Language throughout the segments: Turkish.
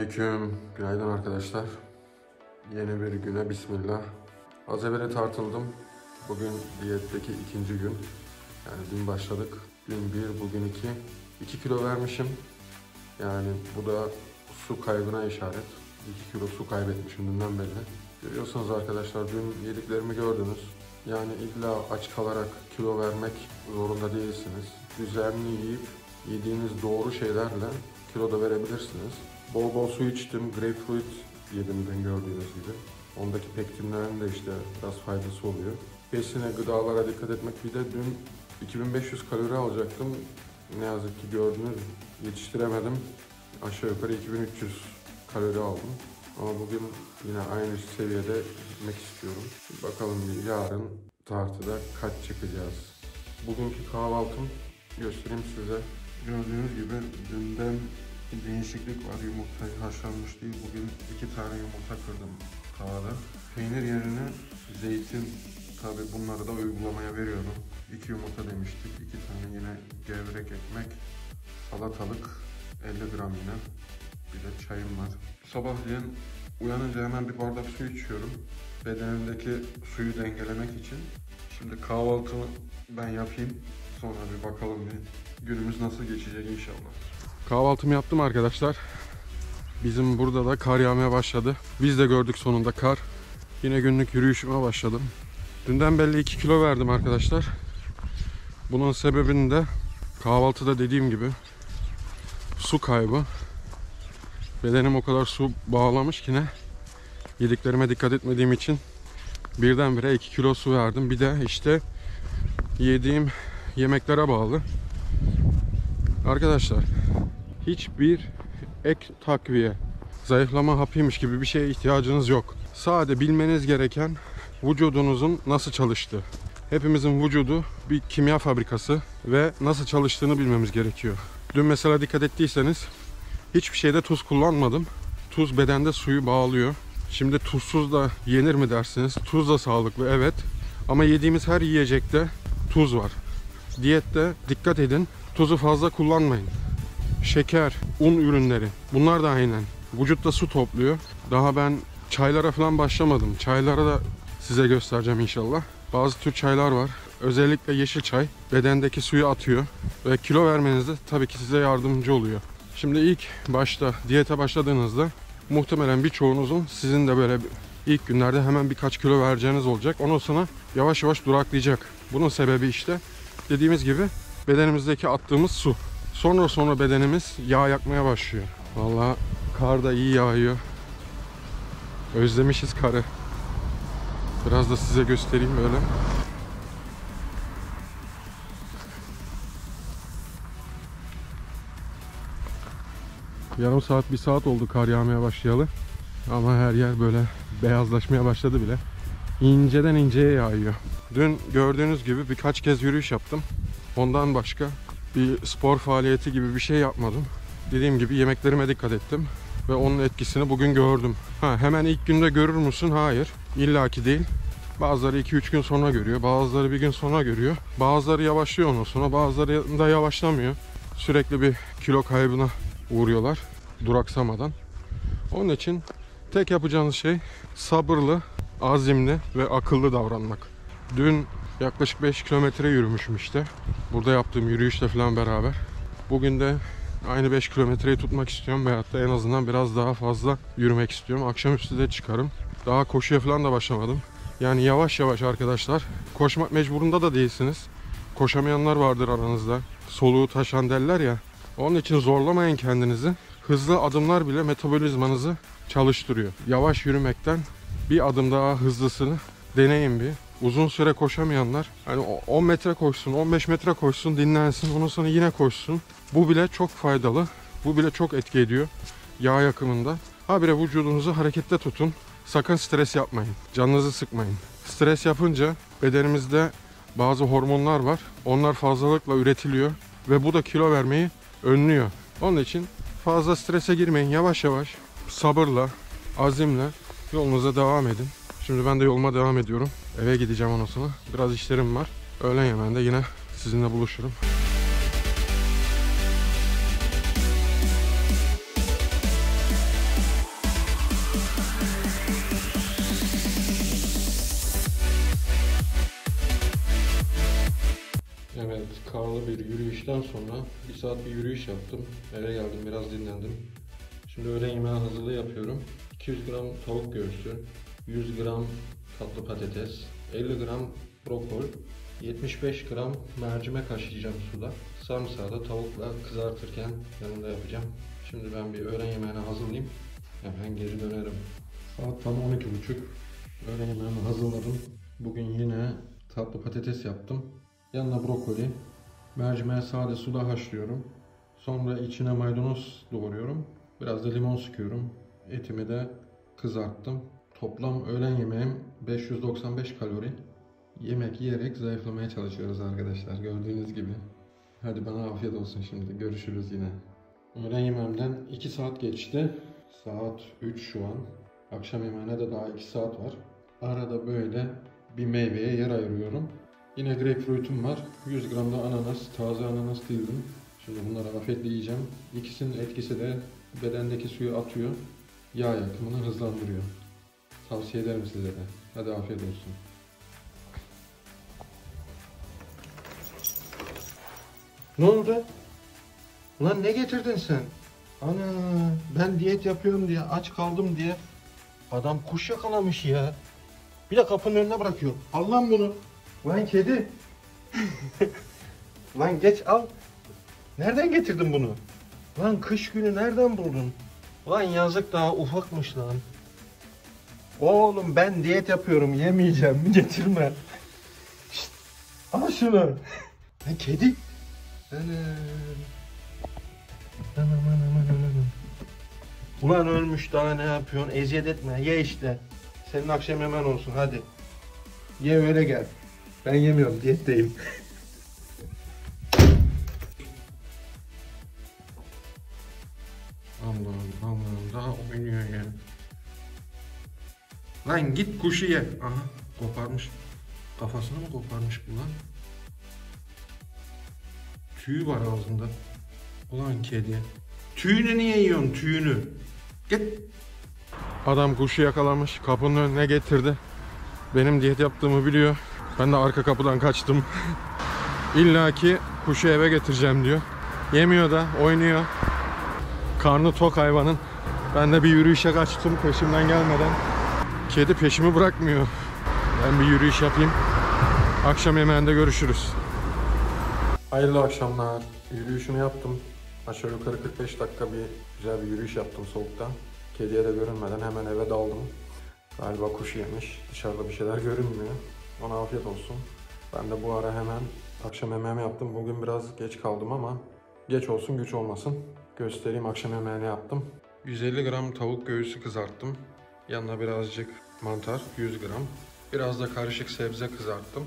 Selamünaleyküm. Günaydın arkadaşlar. Yeni bir güne bismillah. Az evvel tartıldım. Bugün diyetteki ikinci gün. Yani dün başladık. Gün bir, bugün iki. 2 kilo vermişim. Yani bu da su kaybına işaret. 2 kilo su kaybetmişim dünden belli. Görüyorsunuz arkadaşlar dün yediklerimi gördünüz. Yani illa aç kalarak kilo vermek zorunda değilsiniz. Düzenli yiyip yediğiniz doğru şeylerle kilo da verebilirsiniz. Bol bol su içtim. Grapefruit yedim dün gördüğünüz gibi. Ondaki pektinlerin de işte biraz faydası oluyor. Besine, gıdalara dikkat etmek. Bir de dün 2500 kalori alacaktım. Ne yazık ki gördünüz yetiştiremedim. Aşağı yukarı 2300 kalori aldım. Ama bugün yine aynı seviyede gitmek istiyorum. Bakalım yarın tartıda kaç çıkacağız. Bugünkü kahvaltım göstereyim size. Gördüğünüz gibi dünden bir değişiklik var. Yumurta haşlanmış değil. Bugün iki tane yumurta kırdım tavada. Peynir yerine zeytin tabi bunları da uygulamaya veriyorum. İki yumurta demiştik. iki tane yine gevrek ekmek. Salatalık 50 gram yine. Bir de çayım var. Sabahleyin uyanınca hemen bir bardak su içiyorum. Bedenimdeki suyu dengelemek için. Şimdi kahvaltımı ben yapayım. Sonra bir bakalım bir günümüz nasıl geçecek inşallah. Kahvaltımı yaptım arkadaşlar. Bizim burada da kar yağmaya başladı. Biz de gördük sonunda kar. Yine günlük yürüyüşüme başladım. Dünden belli 2 kilo verdim arkadaşlar. Bunun sebebini de kahvaltıda dediğim gibi su kaybı. Bedenim o kadar su bağlamış ki ne yediklerime dikkat etmediğim için birdenbire 2 kilo su verdim. Bir de işte yediğim yemeklere bağlı. Arkadaşlar hiçbir ek takviye, zayıflama hapıymış gibi bir şeye ihtiyacınız yok. Sade bilmeniz gereken vücudunuzun nasıl çalıştığı. Hepimizin vücudu bir kimya fabrikası ve nasıl çalıştığını bilmemiz gerekiyor. Dün mesela dikkat ettiyseniz hiçbir şeyde tuz kullanmadım. Tuz bedende suyu bağlıyor. Şimdi tuzsuz da yenir mi dersiniz? Tuz da sağlıklı evet. Ama yediğimiz her yiyecekte tuz var. Diyette dikkat edin. Tuzu fazla kullanmayın. Şeker, un ürünleri bunlar da aynen. Vücutta su topluyor. Daha ben çaylara falan başlamadım. Çaylara da size göstereceğim inşallah. Bazı tür çaylar var. Özellikle yeşil çay bedendeki suyu atıyor ve kilo vermenizde tabii ki size yardımcı oluyor. Şimdi ilk başta diyete başladığınızda muhtemelen birçoğunuzun sizin de böyle ilk günlerde hemen birkaç kilo vereceğiniz olacak. Ondan sonra yavaş yavaş duraklayacak. Bunun sebebi işte dediğimiz gibi bedenimizdeki attığımız su. Sonra sonra bedenimiz yağ yakmaya başlıyor. Vallahi kar da iyi yağıyor. Özlemişiz karı. Biraz da size göstereyim böyle. Yarım saat, bir saat oldu kar yağmaya başlayalı. Ama her yer böyle beyazlaşmaya başladı bile. İnceden inceye yağıyor. Dün gördüğünüz gibi birkaç kez yürüyüş yaptım. Ondan başka bir spor faaliyeti gibi bir şey yapmadım. Dediğim gibi yemeklerime dikkat ettim ve onun etkisini bugün gördüm. Ha, hemen ilk günde görür müsün? Hayır. İllaki değil. Bazıları 2-3 gün sonra görüyor, bazıları bir gün sonra görüyor. Bazıları yavaşlıyor ondan sonra, bazıları da yavaşlamıyor. Sürekli bir kilo kaybına uğruyorlar duraksamadan. Onun için tek yapacağınız şey sabırlı, azimli ve akıllı davranmak. Dün yaklaşık 5 kilometre yürümüşüm işte. Burada yaptığım yürüyüşle falan beraber. Bugün de aynı 5 kilometreyi tutmak istiyorum veyahut da en azından biraz daha fazla yürümek istiyorum. Akşamüstü de çıkarım. Daha koşuya falan da başlamadım. Yani yavaş yavaş arkadaşlar. Koşmak mecburunda da değilsiniz. Koşamayanlar vardır aranızda. Soluğu taşan derler ya. Onun için zorlamayın kendinizi. Hızlı adımlar bile metabolizmanızı çalıştırıyor. Yavaş yürümekten bir adım daha hızlısını deneyin bir. Uzun süre koşamayanlar hani 10 metre koşsun, 15 metre koşsun, dinlensin, ondan sonra yine koşsun. Bu bile çok faydalı. Bu bile çok etki ediyor yağ yakımında. Habire vücudunuzu harekette tutun. Sakın stres yapmayın. Canınızı sıkmayın. Stres yapınca bedenimizde bazı hormonlar var. Onlar fazlalıkla üretiliyor ve bu da kilo vermeyi önlüyor. Onun için fazla strese girmeyin. Yavaş yavaş, sabırla, azimle yolunuza devam edin. Şimdi ben de yoluma devam ediyorum. Eve gideceğim anasına. Biraz işlerim var. Öğlen yemeğinde yine sizinle buluşurum. Evet, karlı bir yürüyüşten sonra bir saat bir yürüyüş yaptım. Eve geldim, biraz dinlendim. Şimdi öğlen yemeği hazırlığı yapıyorum. 200 gram tavuk göğsü, 100 gram tatlı patates, 50 gram brokoli, 75 gram mercimek haşlayacağım suda. Sarımsağı da tavukla kızartırken yanında yapacağım. Şimdi ben bir öğlen yemeğini hazırlayayım. Hemen geri dönerim. Saat tam 12.30. Öğlen yemeğimi hazırladım. Bugün yine tatlı patates yaptım. Yanına brokoli. Mercimeği sade suda haşlıyorum. Sonra içine maydanoz doğruyorum. Biraz da limon sıkıyorum. Etimi de kızarttım. Toplam öğlen yemeğim 595 kalori. Yemek yiyerek zayıflamaya çalışıyoruz arkadaşlar gördüğünüz gibi. Hadi bana afiyet olsun şimdi. Görüşürüz yine. Öğlen yemeğimden 2 saat geçti. Saat 3 şu an. Akşam yemeğine de daha 2 saat var. Arada böyle bir meyveye yer ayırıyorum. Yine greyfrutum var. 100 gram da ananas, taze ananas dildim. Şimdi bunları afiyetle yiyeceğim. İkisinin etkisi de bedendeki suyu atıyor. Yağ yakımını hızlandırıyor. Tavsiye ederim size de. Hadi afiyet olsun. Ne oldu? Ulan ne getirdin sen? Ana ben diyet yapıyorum diye aç kaldım diye adam kuş yakalamış ya. Bir de kapının önüne bırakıyor. Al lan bunu. Lan kedi. lan geç al. Nereden getirdin bunu? Lan kış günü nereden buldun? Lan yazık daha ufakmış lan. Oğlum ben diyet yapıyorum yemeyeceğim getirme. Şşt, al şunu. Lan kedi. Ulan ölmüş daha ne yapıyorsun? Eziyet etme. Ye işte. Senin akşam yemen olsun hadi. Ye öyle gel. Ben yemiyorum diyetteyim. Allah'ım Allah'ım daha oynuyor ya. Lan git kuşu ye. Aha koparmış. Kafasını mı koparmış bu lan? Tüyü var ağzında. Ulan kedi. Tüyünü niye yiyorsun tüyünü? Git. Adam kuşu yakalamış. Kapının önüne getirdi. Benim diyet yaptığımı biliyor. Ben de arka kapıdan kaçtım. İlla ki kuşu eve getireceğim diyor. Yemiyor da oynuyor. Karnı tok hayvanın. Ben de bir yürüyüşe kaçtım peşimden gelmeden. Kedi peşimi bırakmıyor. Ben bir yürüyüş yapayım. Akşam yemeğinde görüşürüz. Hayırlı akşamlar. Yürüyüşümü yaptım. Aşağı yukarı 45 dakika bir güzel bir yürüyüş yaptım soğukta. Kediye de görünmeden hemen eve daldım. Galiba kuş yemiş. Dışarıda bir şeyler görünmüyor. Ona afiyet olsun. Ben de bu ara hemen akşam yemeğimi yaptım. Bugün biraz geç kaldım ama geç olsun güç olmasın. Göstereyim akşam yemeğini yaptım. 150 gram tavuk göğsü kızarttım. Yanına birazcık mantar 100 gram. Biraz da karışık sebze kızarttım.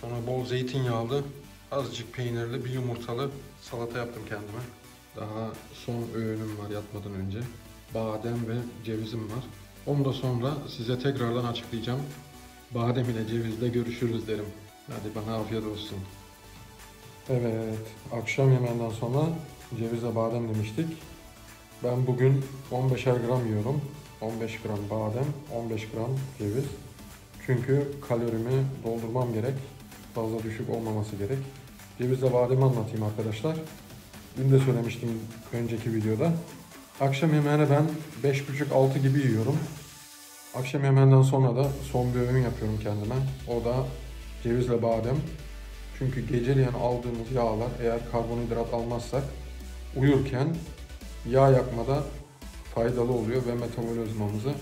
Sonra bol zeytinyağlı, azıcık peynirli bir yumurtalı salata yaptım kendime. Daha son öğünüm var yatmadan önce. Badem ve cevizim var. Onu da sonra size tekrardan açıklayacağım. Badem ile cevizle görüşürüz derim. Hadi bana afiyet olsun. Evet, akşam yemeğinden sonra cevizle badem demiştik. Ben bugün 15'er gram yiyorum. 15 gram badem, 15 gram ceviz. Çünkü kalorimi doldurmam gerek. Fazla düşük olmaması gerek. Cevizle bademi anlatayım arkadaşlar. Dün de söylemiştim önceki videoda. Akşam yemeğine ben 5.30-6 gibi yiyorum. Akşam yemeğinden sonra da son bir öğün yapıyorum kendime. O da cevizle badem. Çünkü geceleyen aldığımız yağlar eğer karbonhidrat almazsak uyurken yağ yakmada faydalı oluyor ve metabolizmamızı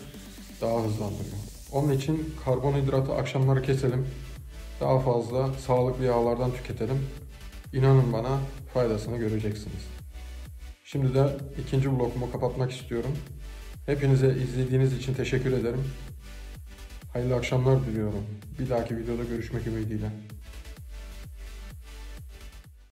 daha hızlandırıyor. Onun için karbonhidratı akşamları keselim. Daha fazla sağlıklı yağlardan tüketelim. İnanın bana faydasını göreceksiniz. Şimdi de ikinci blokumu kapatmak istiyorum. Hepinize izlediğiniz için teşekkür ederim. Hayırlı akşamlar diliyorum. Bir dahaki videoda görüşmek ümidiyle.